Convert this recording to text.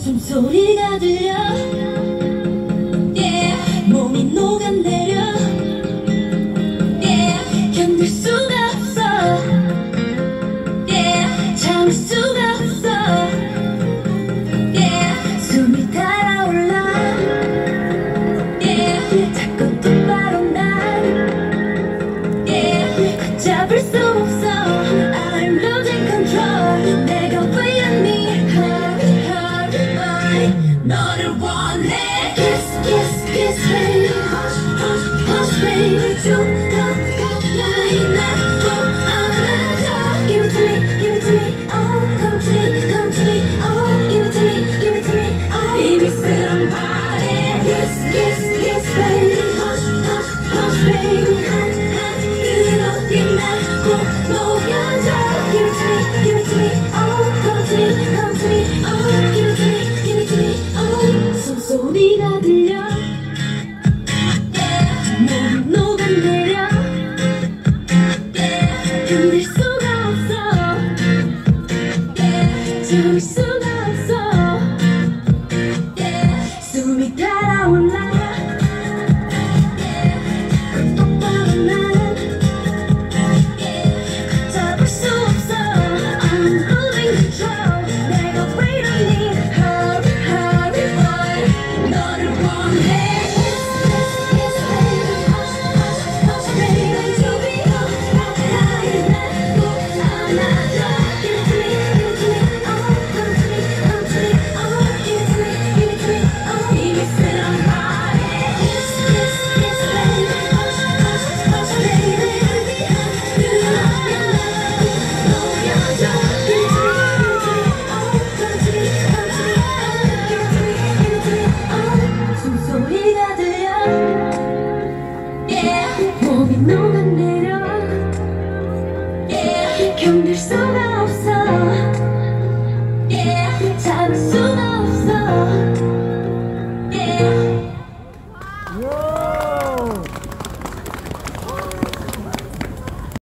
숨소리가 들려. Not a one kiss, kiss, kiss me. 소리가 들려. 몸이 녹아내려. 흔들 수가 없어. 잡을 수 know the name.